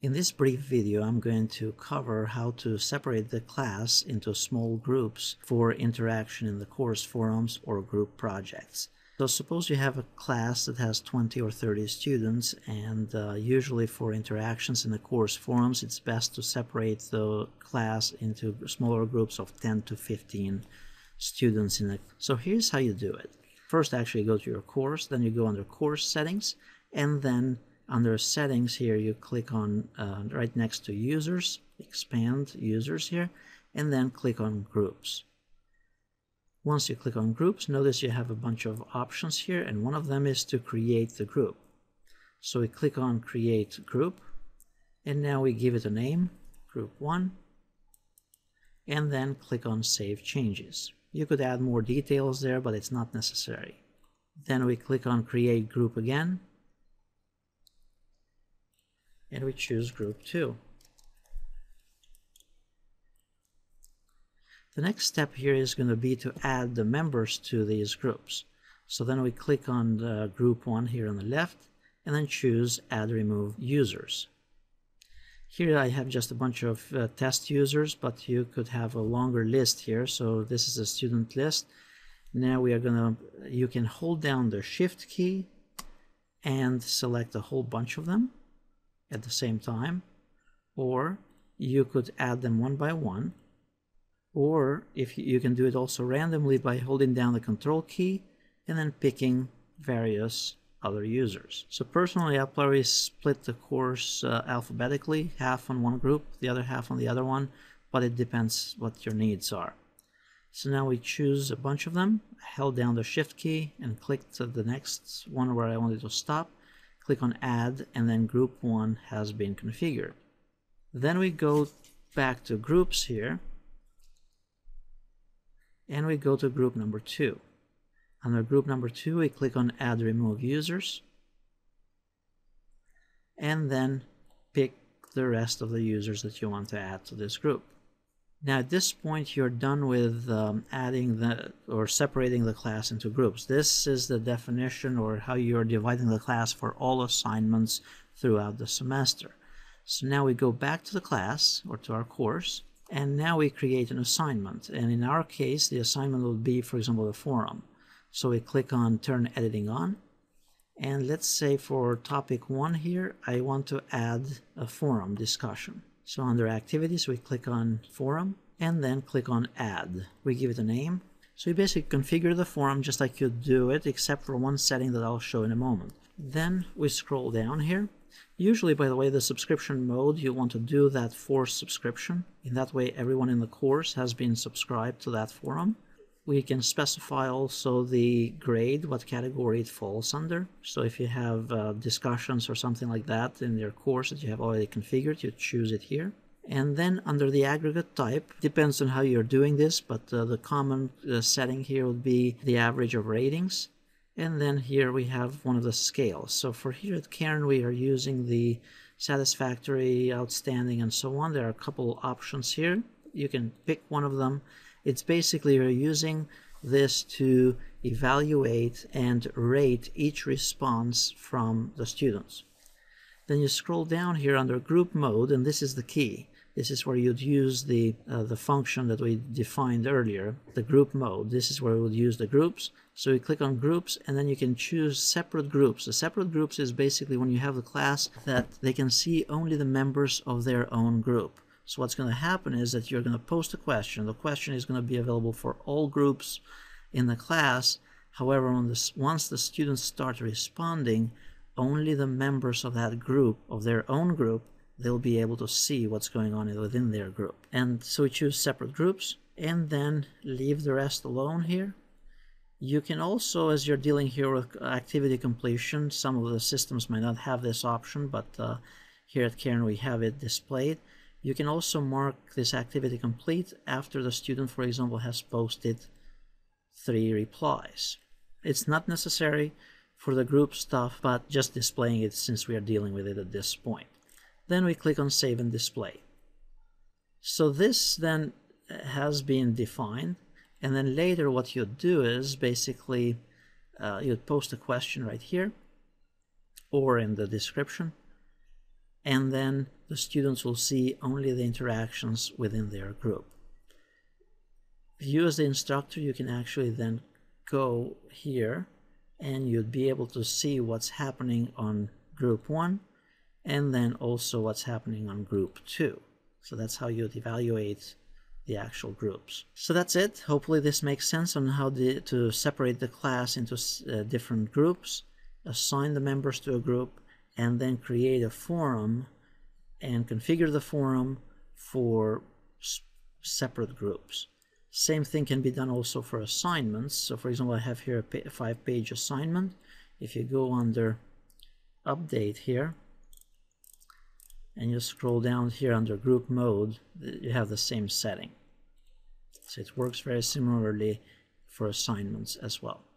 In this brief video, I'm going to cover how to separate the class into small groups for interaction in the course forums or group projects. So suppose you have a class that has 20 or 30 students and uh, usually for interactions in the course forums it's best to separate the class into smaller groups of 10 to 15 students in it. So here's how you do it. First actually go to your course, then you go under course settings and then under settings here you click on uh, right next to users expand users here and then click on groups. Once you click on groups notice you have a bunch of options here and one of them is to create the group. So we click on create group and now we give it a name group 1 and then click on save changes. You could add more details there but it's not necessary. Then we click on create group again and we choose group 2. The next step here is going to be to add the members to these groups. So then we click on the group 1 here on the left and then choose add remove users. Here I have just a bunch of uh, test users, but you could have a longer list here. So this is a student list. Now we are gonna, you can hold down the shift key and select a whole bunch of them at the same time or you could add them one by one or if you can do it also randomly by holding down the control key and then picking various other users. So personally, I'll probably split the course uh, alphabetically, half on one group, the other half on the other one, but it depends what your needs are. So now we choose a bunch of them, held down the shift key and clicked the next one where I wanted to stop, click on add and then group 1 has been configured. Then we go back to groups here and we go to group number 2. Under group number 2 we click on add remove users and then pick the rest of the users that you want to add to this group. Now at this point you're done with um, adding the or separating the class into groups. This is the definition or how you're dividing the class for all assignments throughout the semester. So now we go back to the class or to our course and now we create an assignment and in our case the assignment will be for example a forum. So we click on turn editing on and let's say for topic 1 here I want to add a forum discussion. So under activities, we click on forum and then click on add. We give it a name. So you basically configure the forum just like you do it, except for one setting that I'll show in a moment. Then we scroll down here. Usually, by the way, the subscription mode, you want to do that for subscription. In that way, everyone in the course has been subscribed to that forum. We can specify also the grade, what category it falls under. So if you have uh, discussions or something like that in your course that you have already configured, you choose it here. And then under the aggregate type, depends on how you're doing this, but uh, the common uh, setting here would be the average of ratings. And then here we have one of the scales. So for here at Cairn, we are using the satisfactory, outstanding, and so on. There are a couple options here. You can pick one of them it's basically you're using this to evaluate and rate each response from the students. Then you scroll down here under group mode, and this is the key. This is where you'd use the, uh, the function that we defined earlier, the group mode. This is where we would use the groups. So you click on groups and then you can choose separate groups. The separate groups is basically when you have the class that they can see only the members of their own group. So what's going to happen is that you're going to post a question. The question is going to be available for all groups in the class. However, once the students start responding, only the members of that group, of their own group, they'll be able to see what's going on within their group. And so we choose separate groups and then leave the rest alone here. You can also, as you're dealing here with activity completion, some of the systems may not have this option, but uh, here at Cairn we have it displayed. You can also mark this activity complete after the student, for example, has posted three replies. It's not necessary for the group stuff, but just displaying it since we are dealing with it at this point. Then we click on Save and Display. So this then has been defined, and then later what you'd do is basically uh, you'd post a question right here or in the description, and then the students will see only the interactions within their group. You as the instructor, you can actually then go here and you'd be able to see what's happening on group one and then also what's happening on group two. So that's how you'd evaluate the actual groups. So that's it. Hopefully this makes sense on how to separate the class into uh, different groups, assign the members to a group, and then create a forum and configure the forum for separate groups. Same thing can be done also for assignments. So for example, I have here a five-page assignment. If you go under Update here, and you scroll down here under Group Mode, you have the same setting. So it works very similarly for assignments as well.